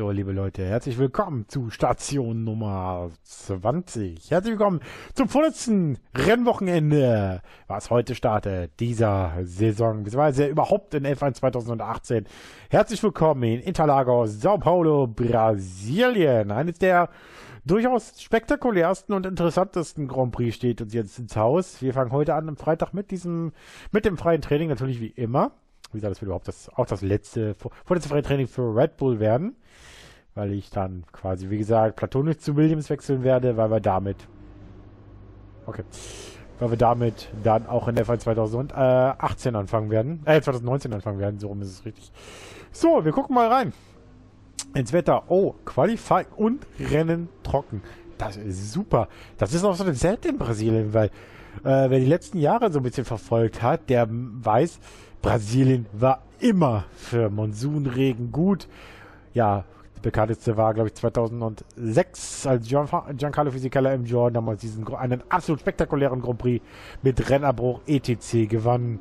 So, liebe Leute, herzlich willkommen zu Station Nummer 20. Herzlich willkommen zum vorletzten Rennwochenende, was heute startet, dieser Saison, beziehungsweise überhaupt in F1 2018. Herzlich willkommen in Interlagos, Sao Paulo, Brasilien. Eines der durchaus spektakulärsten und interessantesten Grand Prix steht uns jetzt ins Haus. Wir fangen heute an am Freitag mit diesem, mit dem freien Training, natürlich wie immer. Wie gesagt, das wird überhaupt das, auch das letzte, vorletzte freie Training für Red Bull werden weil ich dann quasi, wie gesagt, platonisch zu Williams wechseln werde, weil wir damit, okay, weil wir damit dann auch in der Fall 2018 anfangen werden, äh, 2019 anfangen werden, so rum ist es richtig. So, wir gucken mal rein ins Wetter. Oh, Qualify und Rennen trocken. Das ist super. Das ist auch so selten in Brasilien, weil äh, wer die letzten Jahre so ein bisschen verfolgt hat, der weiß, Brasilien war immer für Monsunregen gut. Ja, bekannteste war, glaube ich, 2006, als Gian Giancarlo Fisichella im Jordan damals diesen einen absolut spektakulären Grand Prix mit Rennerbruch ETC gewann.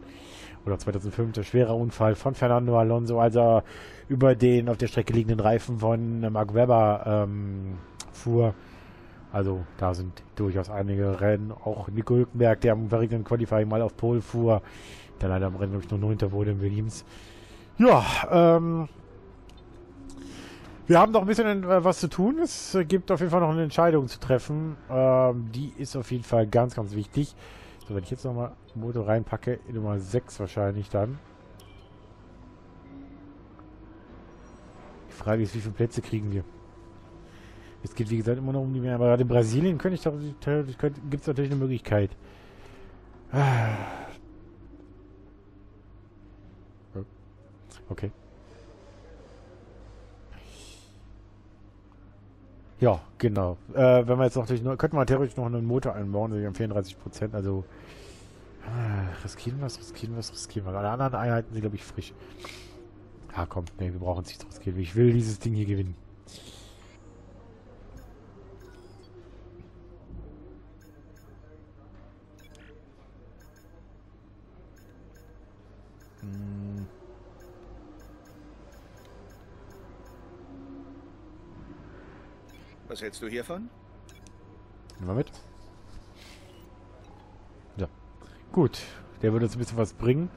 Oder 2005 der schwere Unfall von Fernando Alonso, als er über den auf der Strecke liegenden Reifen von Mark Webber ähm, fuhr. Also da sind durchaus einige Rennen. Auch Nico Hülkenberg, der am verregneten Qualifying mal auf Pole fuhr, der leider am Rennen, glaube ich, nur Neunter wurde in Williams. Ja, ähm, wir haben noch ein bisschen äh, was zu tun. Es gibt auf jeden Fall noch eine Entscheidung zu treffen. Ähm, die ist auf jeden Fall ganz, ganz wichtig. So, wenn ich jetzt nochmal Motor reinpacke, Nummer 6 wahrscheinlich dann. Die Frage ist, wie viele Plätze kriegen wir? Es geht wie gesagt immer noch um die mehr, aber gerade in Brasilien könnte ich doch, gibt es natürlich eine Möglichkeit. Okay. Ja, genau. Äh, wenn wir jetzt natürlich noch, könnte man theoretisch noch einen Motor einbauen, also 34 Prozent, also äh, riskieren wir es, riskieren wir es, riskieren wir. Alle anderen Einheiten sind, glaube ich, frisch. Ah, komm, nee, wir brauchen es nicht riskieren. Ich will dieses Ding hier gewinnen. Was hältst du hiervon? Nehmen wir mit. Ja. Gut. Der würde uns ein bisschen was bringen.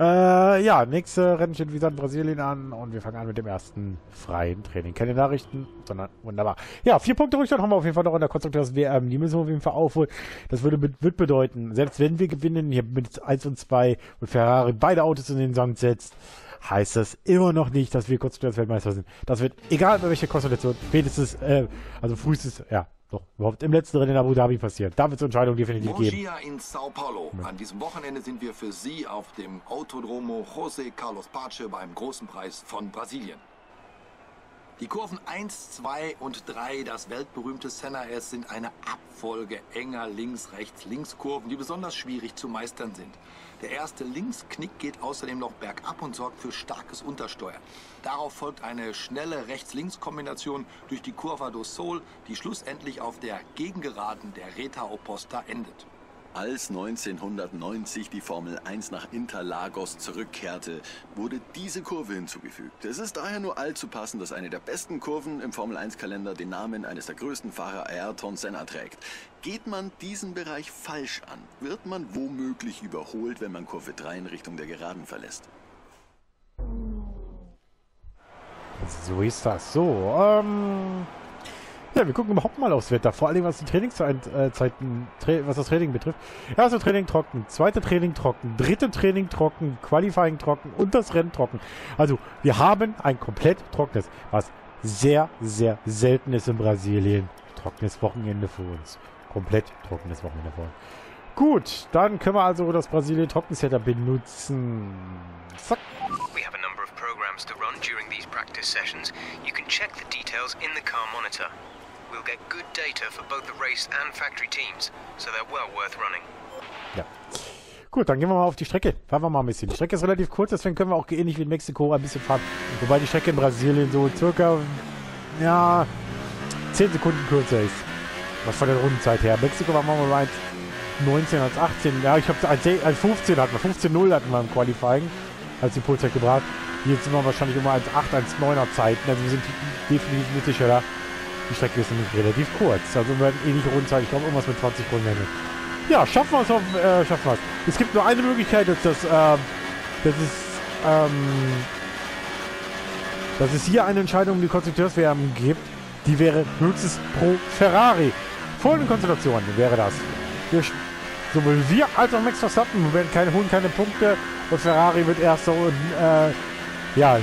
Äh, ja, nächste Rennen steht wie gesagt Brasilien an und wir fangen an mit dem ersten freien Training. Keine Nachrichten, sondern wunderbar. Ja, vier Punkte Rückstand haben wir auf jeden Fall noch in der Konstrukteurs WM. Die müssen wir auf jeden Fall aufholen. Das würde wird bedeuten, selbst wenn wir gewinnen, hier mit 1 und 2 und Ferrari beide Autos in den Sand setzt, heißt das immer noch nicht, dass wir Konstellationsweltmeister sind. Das wird, egal bei welcher Konstellation, spätestens, äh, also frühestens, ja, doch, überhaupt im letzten Rennen in Abu Dhabi passieren. Da wird es Entscheidung definitiv Mogia geben. in Sao Paulo. An diesem Wochenende sind wir für Sie auf dem Autodromo José Carlos Pace beim Großen Preis von Brasilien. Die Kurven 1, 2 und 3, das weltberühmte Senna S, sind eine Abfolge enger Links-Rechts-Links-Kurven, die besonders schwierig zu meistern sind. Der erste Linksknick geht außerdem noch bergab und sorgt für starkes Untersteuern. Darauf folgt eine schnelle Rechts-Links-Kombination durch die Curva do Sol, die schlussendlich auf der Gegengeraden der Reta Oposta endet. Als 1990 die Formel 1 nach Interlagos zurückkehrte, wurde diese Kurve hinzugefügt. Es ist daher nur allzu passend, dass eine der besten Kurven im Formel 1-Kalender den Namen eines der größten Fahrer Ayrton Senna trägt. Geht man diesen Bereich falsch an, wird man womöglich überholt, wenn man Kurve 3 in Richtung der Geraden verlässt. So ist das. So, ähm... Ja, wir gucken überhaupt mal aufs Wetter. Vor allem was die Trainingszeiten, äh, was das Training betrifft. Erste Training trocken, zweite Training trocken, dritte Training trocken, Qualifying trocken und das Rennen trocken. Also, wir haben ein komplett trockenes, was sehr, sehr selten ist in Brasilien. Trockenes Wochenende für uns. Komplett trockenes Wochenende für uns. Gut, dann können wir also das Brasilien Trockensetter benutzen. Zack. We have a number of programs to run during these practice sessions. You can check the details in the car monitor. We'll get good data for both the race and factory teams, so they're well worth running. Ja. Gut, dann gehen wir mal auf die Strecke. Fahren wir mal ein bisschen. Die Strecke ist relativ kurz, deswegen können wir auch ähnlich wie in Mexiko ein bisschen fahren. Wobei die Strecke in Brasilien so circa, ja, 10 Sekunden kürzer ist. Was von der Rundenzeit her. Mexiko war mal bei 19 als 18. Ja, ich habe als 15 hatten wir. 15-0 hatten wir im Qualifying, als die Polzeit gebracht. Hier sind wir wahrscheinlich um 1,8, 1,9er Zeiten. Also wir sind definitiv nicht sicher. Die Strecke ist nämlich relativ kurz. Also wir werden nicht Rundzeit. Ich glaube irgendwas mit 20 Runden. Ja, schaffen wir es auf, äh, schaffen wir es. Es gibt nur eine Möglichkeit, dass das, äh, das ist, ähm, dass es hier eine Entscheidung um die Konstrukteurswärme gibt. Die wäre höchstens pro Ferrari. Folgende Konstellation wäre das. Wir, sowohl wir als auch Max Verstappen werden keine, holen keine Punkte und Ferrari wird erster und äh, ja,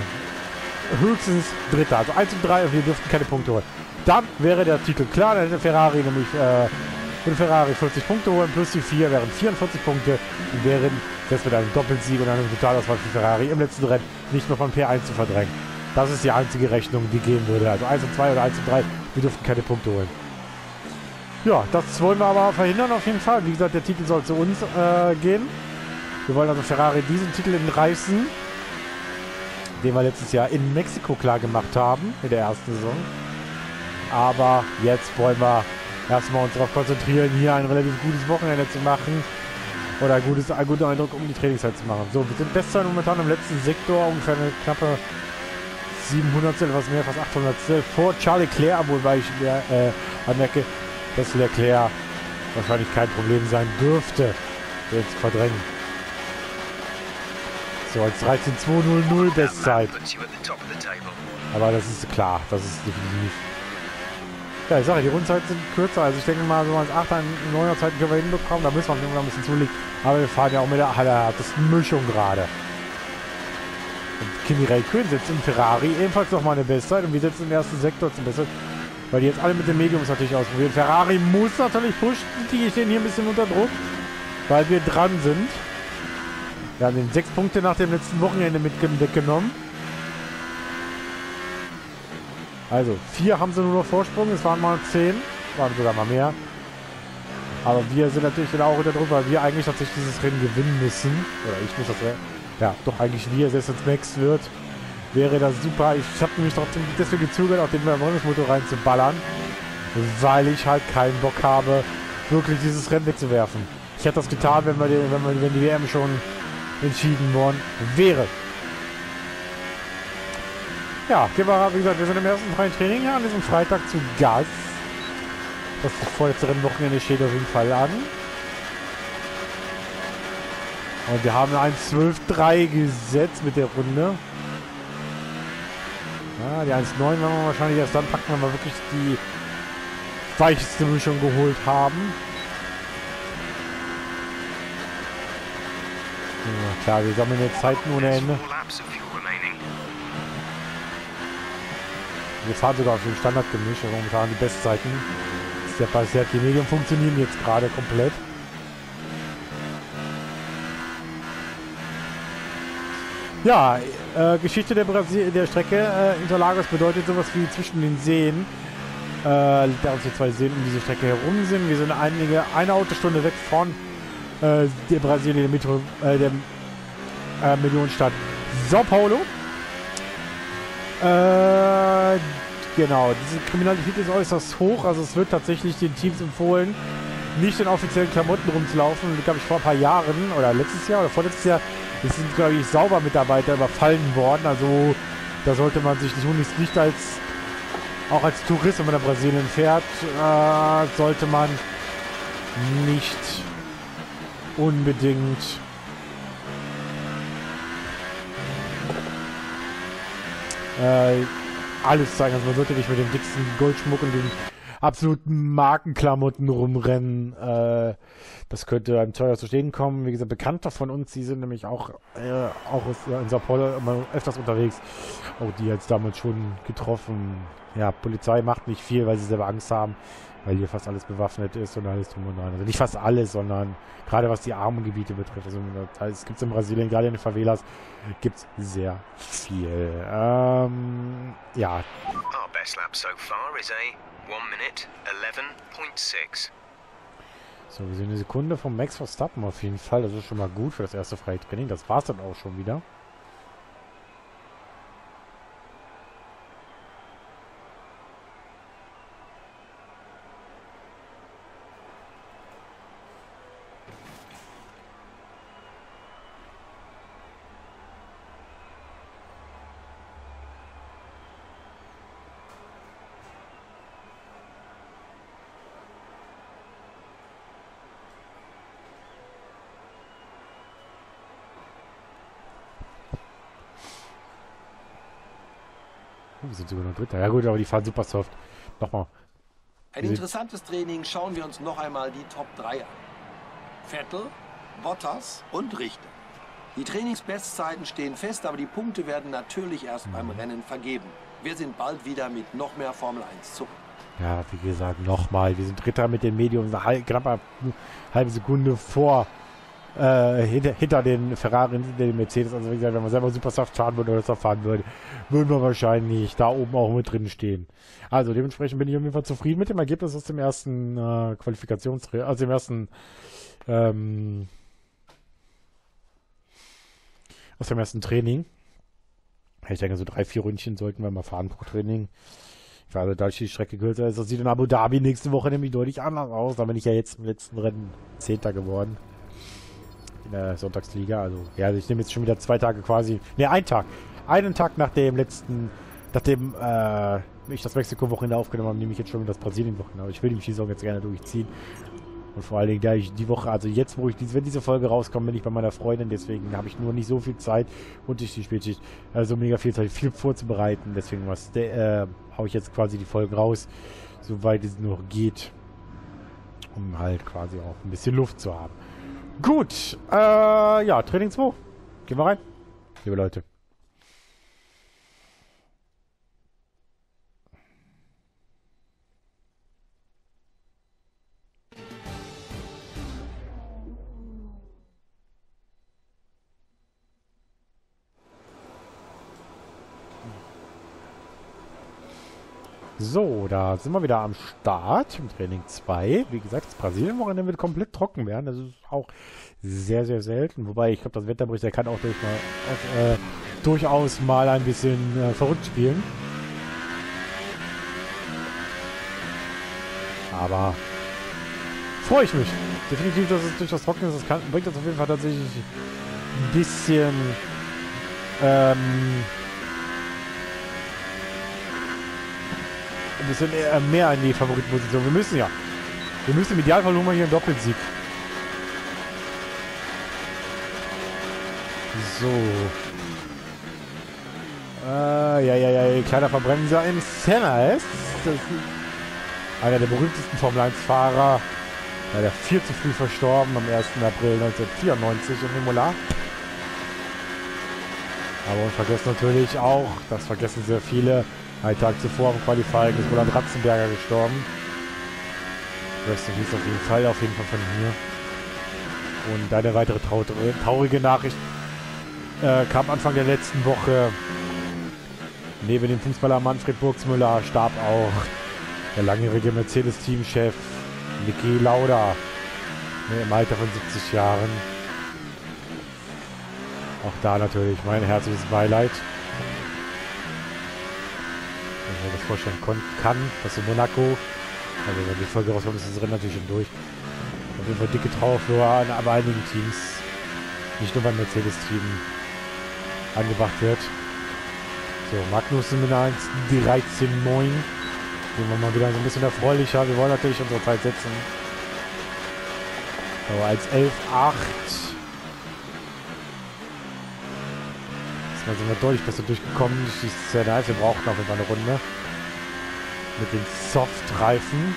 höchstens Dritter. Also 1 und 3 und wir dürften keine Punkte holen. Dann wäre der Titel klar, dann hätte Ferrari nämlich äh, würde Ferrari 40 Punkte holen, plus die 4 wären 44 Punkte und wären das mit einem Doppelsieg und einem Totalausfall für Ferrari im letzten Rennen nicht mehr von P1 zu verdrängen. Das ist die einzige Rechnung, die gehen würde. Also 1 und 2 oder 1 und 3, wir dürften keine Punkte holen. Ja, das wollen wir aber verhindern auf jeden Fall. Wie gesagt, der Titel soll zu uns äh, gehen. Wir wollen also Ferrari diesen Titel entreißen, den wir letztes Jahr in Mexiko klar gemacht haben, in der ersten Saison. Aber jetzt wollen wir erstmal uns darauf konzentrieren, hier ein relativ gutes Wochenende zu machen. Oder ein gutes, einen guten Eindruck, um die Trainingszeit zu machen. So, wir sind Bestzeit momentan im letzten Sektor, ungefähr eine knappe 700 etwas mehr, fast 800 vor Charlie Claire, wobei ich mir, äh, anmerke, dass Leclerc wahrscheinlich kein Problem sein dürfte, den zu verdrängen. So, als 13.200 Bestzeit. Aber das ist klar, das ist definitiv ja, ich sage, die Rundenzeiten sind kürzer. Also ich denke mal, so als 8er, 9er Zeiten können wir hinbekommen. Da müssen wir irgendwann ein bisschen zulegen. Aber wir fahren ja auch mit der allerhärtesten Mischung gerade. Und Kimi Räikkönen sitzt im Ferrari ebenfalls nochmal eine Bestzeit. Und wir sitzen im ersten Sektor zum Bestzeit. Weil die jetzt alle mit den Mediums natürlich ausprobieren. Ferrari muss natürlich pushen. Die stehen hier ein bisschen unter Druck. Weil wir dran sind. Wir haben den sechs Punkte nach dem letzten Wochenende mitgenommen. Also, vier haben sie nur noch Vorsprung. Es waren mal zehn. Waren sogar mal mehr. Aber wir sind natürlich dann auch unter Druck, weil wir eigentlich tatsächlich dieses Rennen gewinnen müssen. Oder ich muss das Rennen. Ja, doch eigentlich wir, selbst wenn es Max wird, wäre das super. Ich habe nämlich trotzdem deswegen gezögert, auch den Verbrennungsmotor reinzuballern. Weil ich halt keinen Bock habe, wirklich dieses Rennen wegzuwerfen. Ich hätte das getan, wenn, wir wenn, wir, wenn die WM schon entschieden worden wäre. Ja, wir, wie gesagt, wir sind im ersten freien Training hier an diesem Freitag zu Gast. Das vorletzte Rennwochenende steht auf jeden Fall an. Und wir haben ein 12-3 gesetzt mit der Runde. Ja, die 1-9 werden wir wahrscheinlich erst dann packen, wenn wir wirklich die weicheste Mischung geholt haben. Ja, klar, wir sammeln jetzt Zeiten ohne Ende. Wir fahren sogar auf dem Standardgemisch, also momentan die Bestzeiten. Ist ja passiert, die Medien funktionieren jetzt gerade komplett. Ja, äh, Geschichte der, Brasil der Strecke äh, Interlagos bedeutet sowas wie zwischen den Seen, äh, da uns hier zwei Seen um diese Strecke herum sind. Wir sind einige, eine Autostunde weg von äh, der Brasilien, der, Metro, äh, der äh, Millionenstadt Sao Paulo. Äh, genau, diese Kriminalität ist äußerst hoch. Also es wird tatsächlich den Teams empfohlen, nicht in offiziellen Klamotten rumzulaufen. Glaube ich vor ein paar Jahren oder letztes Jahr oder vorletztes Jahr es sind, glaube ich, sauber Mitarbeiter überfallen worden. Also da sollte man sich nicht, nicht als auch als Tourist, wenn man nach Brasilien fährt, äh, sollte man nicht unbedingt äh, alles zeigen. Also man sollte nicht mit dem dicksten Goldschmuck und den absoluten Markenklamotten rumrennen. Äh, das könnte einem teuer zu stehen kommen. Wie gesagt, Bekannter von uns, die sind nämlich auch, äh, auch in Sao Paulo immer öfters unterwegs. Auch die jetzt damals schon getroffen. Ja, Polizei macht nicht viel, weil sie selber Angst haben weil hier fast alles bewaffnet ist und alles drum und dran. Also nicht fast alles, sondern gerade was die armen Gebiete betrifft. Also es gibt in Brasilien, gerade in den Favelas, gibt es sehr viel. Ähm, ja. Our best lap so far is a 1 minute 11.6. So, wir sind eine Sekunde vom Max Verstappen auf jeden Fall. Das ist schon mal gut für das erste freie Training. Das war es dann auch schon wieder. Oh, wir sind sogar noch Dritter. Ja gut, aber die fahren super soft. Nochmal. Ein interessantes Training. Schauen wir uns noch einmal die Top 3 an. Vettel, Bottas und Richter. Die Trainingsbestzeiten stehen fest, aber die Punkte werden natürlich erst beim Rennen vergeben. Wir sind bald wieder mit noch mehr Formel 1 zurück. Ja, wie gesagt, nochmal. Wir sind Dritter mit den Mediums, eine halbe, knapp eine halbe Sekunde vor, äh, hinter, hinter den Ferrari, hinter den Mercedes. Also wie gesagt, wenn wir selber super soft fahren würden oder soft fahren würden, würden wir wahrscheinlich da oben auch mit drin stehen. Also dementsprechend bin ich auf jeden Fall zufrieden mit dem Ergebnis aus dem ersten äh, Qualifikations, also dem ersten ähm, aus dem ersten Training. Ich denke, so drei, vier Ründchen sollten wir mal fahren pro Training. Ich weiß, da die Strecke kürzer ist, das sieht in Abu Dhabi nächste Woche nämlich deutlich anders aus. Da bin ich ja jetzt im letzten Rennen Zehnter geworden. In der Sonntagsliga. Also, ja, ich nehme jetzt schon wieder zwei Tage quasi. Ne, einen Tag. Einen Tag nach dem letzten, nachdem äh, ich das Mexiko-Wochenende aufgenommen habe, nehme ich jetzt schon wieder das Brasilien-Wochenende. Aber ich will die Saison jetzt gerne durchziehen. Und vor allen Dingen, da ich die Woche, also jetzt, wo ich, wenn diese Folge rauskommt, bin ich bei meiner Freundin, deswegen habe ich nur nicht so viel Zeit und ich die Spätschicht, also mega viel Zeit, viel vorzubereiten. Deswegen was, äh, haue ich jetzt quasi die Folge raus, soweit es noch geht, um halt quasi auch ein bisschen Luft zu haben. Gut, äh, ja, Training 2. Gehen wir rein, liebe Leute. So, da sind wir wieder am Start im Training 2. Wie gesagt, das Brasilien-Wochenende wird komplett trocken werden. Das ist auch sehr, sehr selten. Wobei, ich glaube, das Wetterbericht, der kann auch, durch mal, äh, durchaus mal ein bisschen äh, verrückt spielen. Aber freue ich mich. Definitiv, dass es durchaus trocken ist. Das kann, bringt uns auf jeden Fall tatsächlich ein bisschen ähm, ein bisschen mehr in die Favoritenposition. Wir müssen ja. Wir müssen im Idealfall holen wir hier einen Doppelsieg. So. Äh, ja, ja, ja, kleiner Verbremser in Senna ist. Einer der berühmtesten Formel-1-Fahrer. Leider viel zu früh verstorben am 1. April 1994 in Imola. Aber und vergessen natürlich auch, das vergessen sehr viele, ein Tag zuvor am Qualifying ist Roland Ratzenberger gestorben. Rest in Peace auf jeden Fall, auf jeden Fall von mir. Und eine weitere traurige Nachricht äh, kam Anfang der letzten Woche. Neben dem Fußballer Manfred Burgsmüller starb auch der langjährige Mercedes-Teamchef Niki Lauda ne, im Alter von 70 Jahren. Auch da natürlich mein herzliches Beileid mir das vorstellen kann, dass in Monaco, also wenn die Folge rauskommt, ist das Rennen natürlich schon durch. Auf jeden Fall dicke Trauerflora an einigen Teams, nicht nur beim Mercedes-Team, angebracht wird. So, Magnussen mit einer 13,9. Gehen wir mal wieder so ein bisschen erfreulicher. Wir wollen natürlich unsere Zeit setzen. Aber als 11,8 Da sind wir deutlich besser durchgekommen. Das ist sehr nice. Wir brauchten auf jeden Fall eine Runde. Mit den Soft-Reifen.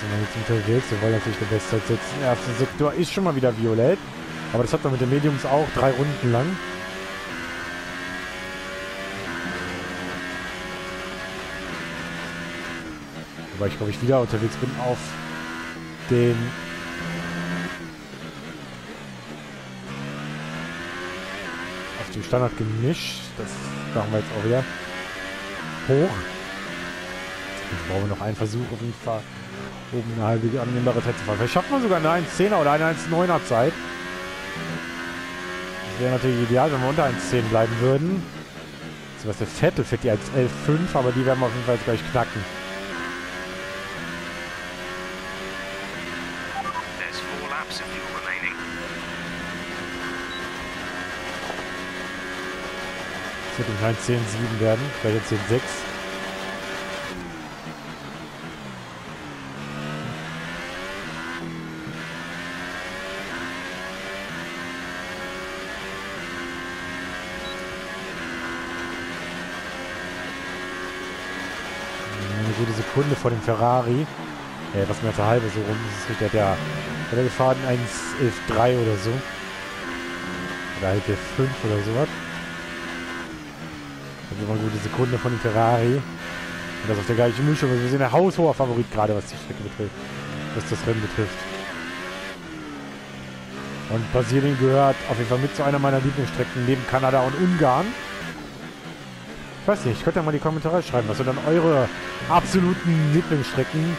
Sind wir jetzt unterwegs. Wir wollen natürlich eine Bestzeit setzen. Erste Sektor ist schon mal wieder violett. Aber das hat man mit den Mediums auch drei Runden lang. Wobei ich glaube ich wieder unterwegs bin auf den Standard gemischt. Das machen wir jetzt auch wieder hoch. Jetzt brauchen wir noch einen Versuch auf jeden Fall, oben eine halbe annehmbare Zeit zu fahren. Vielleicht schaffen wir sogar eine 1.10er oder eine 1.9er Zeit. Das wäre natürlich ideal, wenn wir unter 1.10 bleiben würden. Sebastian Vettel fährt die 1.11.5, aber die werden wir auf jeden Fall jetzt gleich knacken. Es wird kein 10-7 werden, bei der 10,6. eine gute Sekunde vor dem Ferrari. Äh, was mir jetzt halbe so rum ist, ist der, der, der gefahren 1.11.3 oder so. Oder halt der 5 oder sowas. Das ist immer eine gute Sekunde von Ferrari. Und das auf der gleichen Mischung. Also wir sind ein haushoher Favorit gerade, was die Strecke betrifft. Was das Rennen betrifft. Und Brasilien gehört auf jeden Fall mit zu einer meiner Lieblingsstrecken neben Kanada und Ungarn. Ich weiß nicht, könnt ihr mal in die Kommentare schreiben, was sind dann eure absoluten Lieblingsstrecken?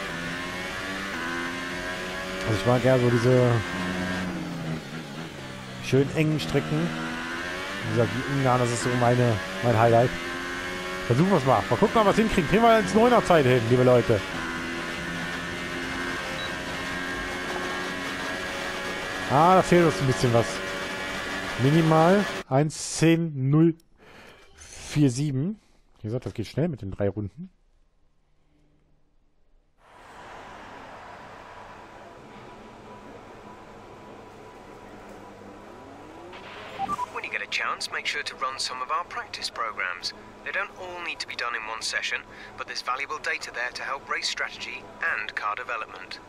Also ich mag ja so diese schön engen Strecken. Wie gesagt, die Ungarn, das ist so meine, mein Highlight. Versuchen wir es mal. Mal gucken, ob wir es hinkriegen. Kriegen wir ins 9er Zeit hin, liebe Leute. Ah, da fehlt uns ein bisschen was. Minimal 1.10.047. Wie gesagt, das geht schnell mit den drei Runden. Chance, make sure to run some of our practice programs. They don't all need to be done in one session, but there's valuable data there to help race strategy and car development.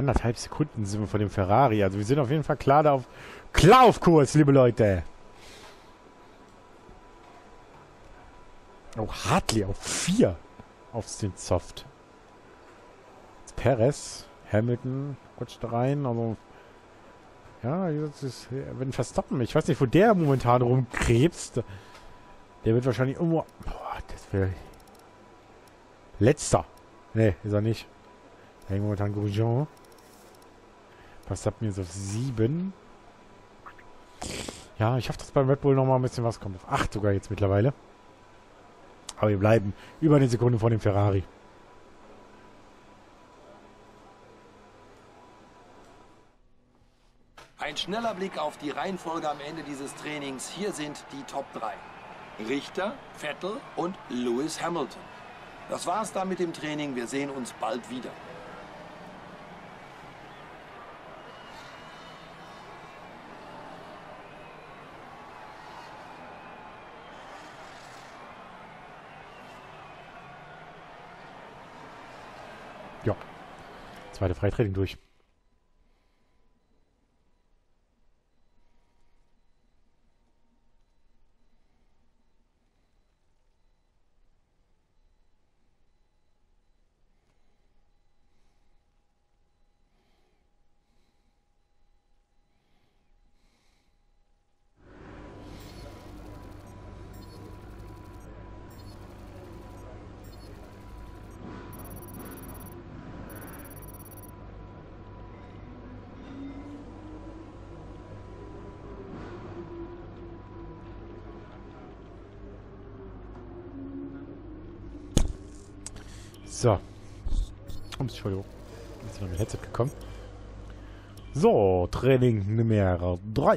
Ja, Eineinhalb Sekunden sind wir vor dem Ferrari. Also wir sind auf jeden Fall klar da auf, klar auf Kurs, liebe Leute. Oh, Hartley auf 4 auf den Soft. Jetzt Perez, Hamilton rutscht rein, also ja, ist, wenn Verstappen, ich weiß nicht, wo der momentan rumkrebst. Der wird wahrscheinlich irgendwo, boah, das wäre letzter. Ne, ist er nicht. Da hängt momentan Grosjean. Verstappen ist auf 7. Ja, ich hoffe, dass beim Red Bull nochmal ein bisschen was kommt. Auf 8 sogar jetzt mittlerweile. Aber wir bleiben über eine Sekunde vor dem Ferrari. Ein schneller Blick auf die Reihenfolge am Ende dieses Trainings. Hier sind die Top 3. Richter, Vettel und Lewis Hamilton. Das war's dann mit dem Training. Wir sehen uns bald wieder. Ja. Zweite Freitraining durch. So. Ups, Entschuldigung. Jetzt ist noch mein Headset gekommen. So, Training Nummer 3.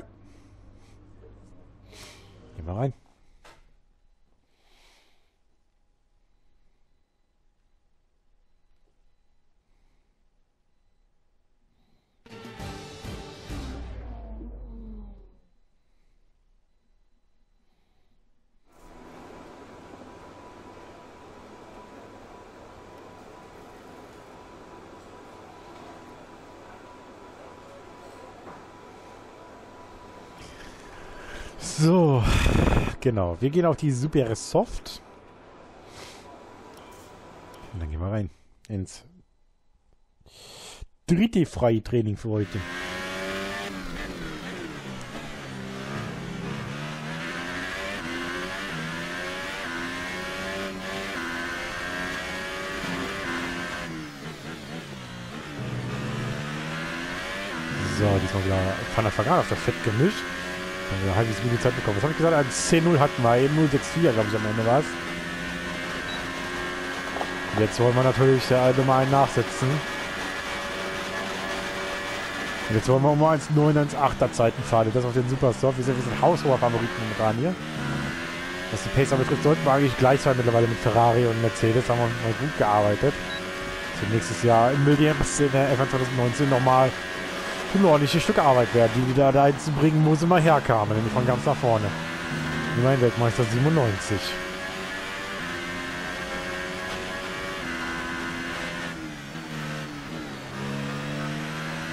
Gehen wir rein. Genau. Wir gehen auf die Super Soft. Und dann gehen wir rein ins dritte freie Training für heute. So, diesmal wieder der Vergan auf das Fett gemischt. Haben wir halbwegs gute Zeit bekommen. Was habe ich gesagt? Ein 10-0 hatten wir. Eben 0-6-4, glaube ich, am Ende war es. Jetzt wollen wir natürlich der allgemein nachsetzen. Und jetzt wollen wir um 1,918er Zeiten fahren. Das auf den Superstop. Wir sind, wir sind haushoher Favoriten momentan hier. Was die Pacer betrifft, sollten wir eigentlich gleich sein mittlerweile mit Ferrari und Mercedes. Haben wir mal gut gearbeitet. So nächstes Jahr in Williams in der F1 2019 nochmal ein ordentliches Stück Arbeit werden, die wieder da bringen, wo sie mal herkamen, nämlich von ganz nach vorne. Immerhin Weltmeister 97.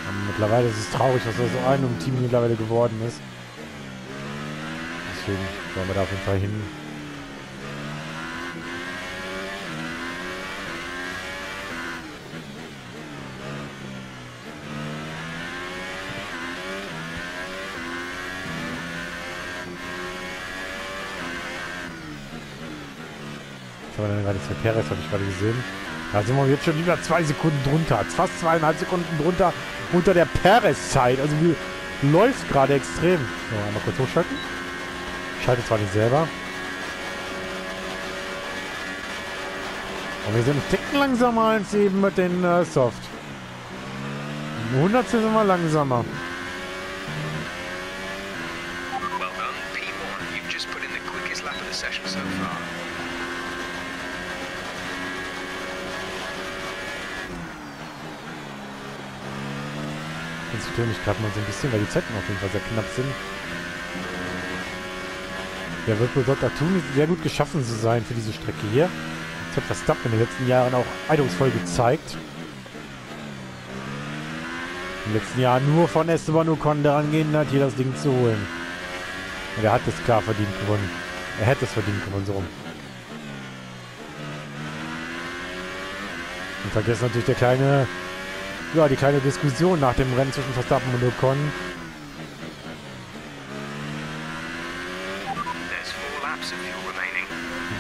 Und mittlerweile ist es traurig, was da so einem Team mittlerweile geworden ist. Deswegen wollen wir da auf jeden Fall hin. Wir denn gerade Perez, habe ich gerade gesehen. Da sind wir jetzt schon wieder zwei Sekunden drunter. Fast zweieinhalb Sekunden drunter unter der Perez-Zeit. Also läuft gerade extrem. So, einmal kurz hochschalten. Ich schalte zwar nicht selber. Und wir sind ein Ticken langsamer als eben mit den äh, Soft. Ein Hundertstel sind wir langsamer. Konzentriere mich gerade mal so ein bisschen, weil die Zeiten auf jeden Fall sehr knapp sind. Der wird wohl Dr. Tun sehr gut geschaffen zu sein für diese Strecke hier. Das hat Verstappen in den letzten Jahren auch eindrucksvoll gezeigt. Im letzten Jahr nur von Esteban Ocon daran gehen hat, hier das Ding zu holen. Und er hat es klar verdient gewonnen. Er hätte es verdient gewonnen, so rum. Und vergessen natürlich der kleine ja, die kleine Diskussion nach dem Rennen zwischen Verstappen und Ocon.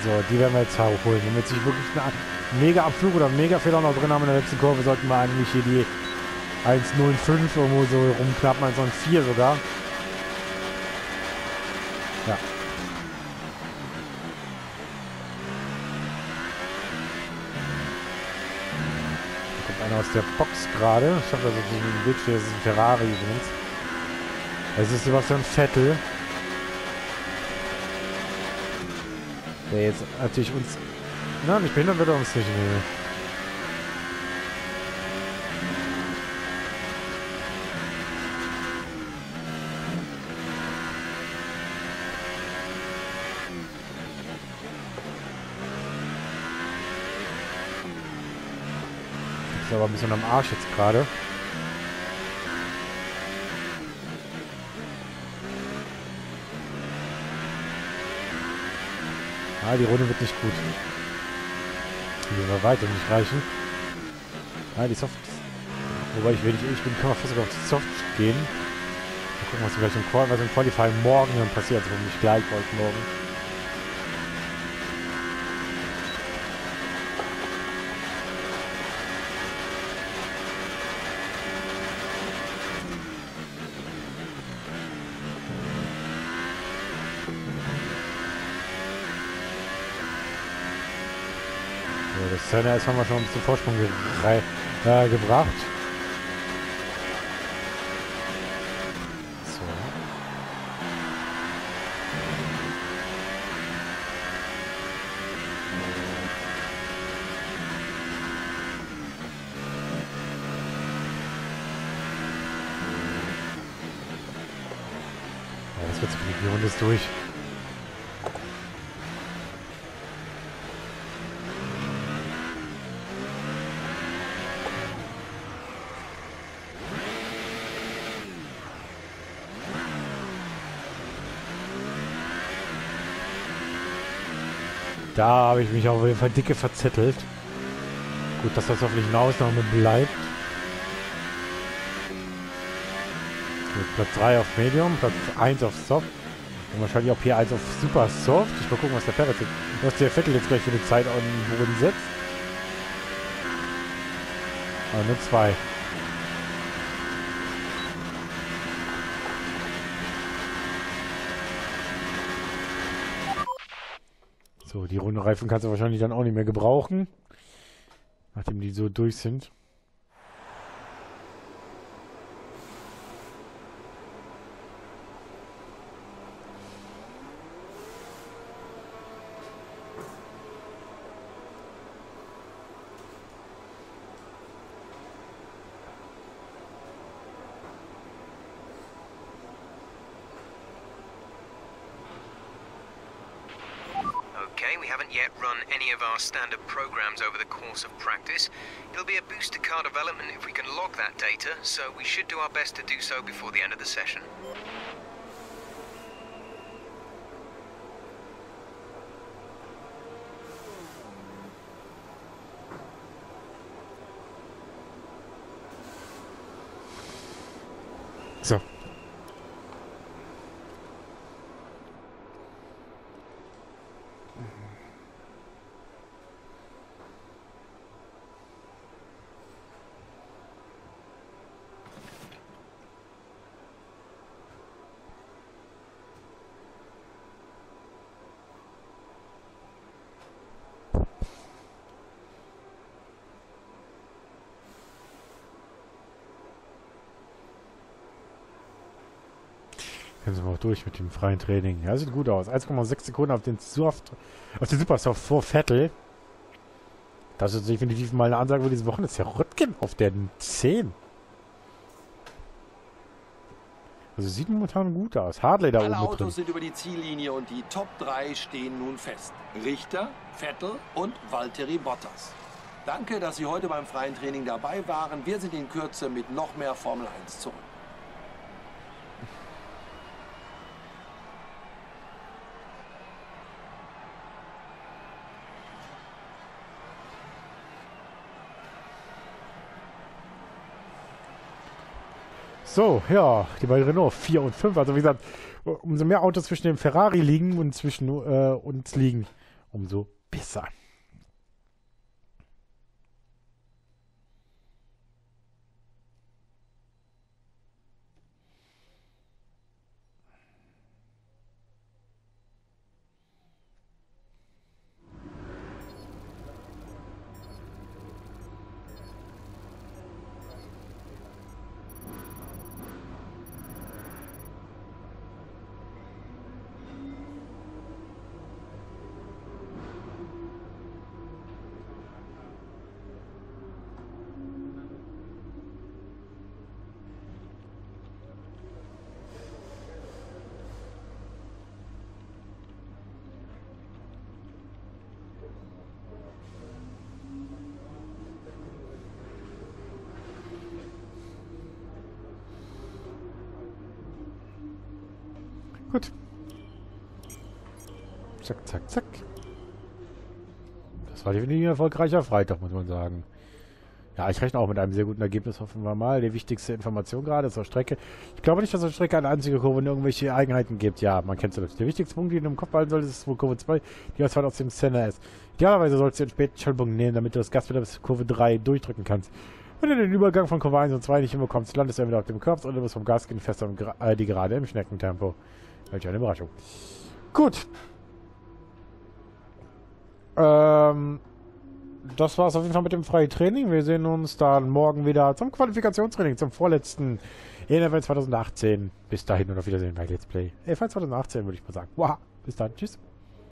So, die werden wir jetzt holen. Wenn wir jetzt nicht wirklich einen mega Abflug oder einen mega Fehler noch drin haben in der letzten Kurve, sollten wir eigentlich hier die 1.05 irgendwo so rumknappen, 1.04 sogar. Ja. Einer aus der Box gerade. Ich habe da so ein Bild für das ist ein Ferrari übrigens. Es ist Sebastian Vettel. Der jetzt natürlich uns... Na, nicht behindern wird er uns nicht. Nee. Ein bisschen am Arsch jetzt gerade. Ah, die Runde wird nicht gut. Die wird weiter nicht reichen. Ah, die Soft... Wobei ich wenig ich bin, kann man fast sogar auf die Soft gehen. Mal gucken, was vielleicht im, Qual was im Qualifying morgen dann passiert. Also nicht gleich, heute morgen. Senna ist haben wir schon ein bisschen Vorsprung gerei- äh, gebracht. So. Ja, das wird zu die Runde ist durch. Da habe ich mich auf jeden Fall dicke verzettelt. Gut, dass das hoffentlich eine Ausnahme bleibt. Gut, Platz 3 auf Medium, Platz 1 auf Soft. Und wahrscheinlich auch hier 1 auf Super Soft. Ich mal gucken, was der Perez was der Vettel jetzt gleich für eine Zeit an den Boden setzt. Aber nur 2. die runde Reifen kannst du wahrscheinlich dann auch nicht mehr gebrauchen. Nachdem die so durch sind. Haven't yet run any of our standard programs over the course of practice. It'll be a boost to car development if we can log that data, so we should do our best to do so before the end of the session. Sind wir auch durch mit dem freien Training. Ja, sieht gut aus. 1,6 Sekunden auf den Soft, auf den Supersoft vor Vettel. Das ist definitiv mal eine Ansage für diese Woche. Das ist ja Röttgen auf der 10. Also sieht momentan gut aus. Hartley da Alle oben mit Autos drin. sind über die Ziellinie und die Top 3 stehen nun fest. Richter, Vettel und Valtteri Bottas. Danke, dass Sie heute beim freien Training dabei waren. Wir sind in Kürze mit noch mehr Formel 1 zurück. So, ja, die beiden Renault 4 und 5. Also wie gesagt, umso mehr Autos zwischen dem Ferrari liegen und zwischen äh, uns liegen, umso besser. Gut. Zack, zack, zack. Das war definitiv ein erfolgreicher Freitag, muss man sagen. Ja, ich rechne auch mit einem sehr guten Ergebnis, hoffen wir mal. Die wichtigste Information gerade zur Strecke. Ich glaube nicht, dass zur Strecke eine einzige Kurve irgendwelche Eigenheiten gibt. Ja, man kennt sie das. Der wichtigste Punkt, den du im Kopf behalten solltest, ist wohl Kurve 2, die aus aus dem Center ist. Idealerweise sollst du den späten Schaltpunkt nehmen, damit du das Gas wieder bis Kurve 3 durchdrücken kannst. Wenn du den Übergang von Kurve 1 und 2 nicht hinbekommst, landest du entweder auf dem Körper oder du bist vom Gas gehen fest am Gra äh, die Gerade im Schneckentempo. Welch eine Überraschung. Gut. Ähm, das war's auf jeden Fall mit dem freien Training. Wir sehen uns dann morgen wieder zum Qualifikationstraining, zum vorletzten ENFL 2018. Bis dahin und auf Wiedersehen bei Let's Play. EFL 2018 würde ich mal sagen. Wow. Bis dann. Tschüss.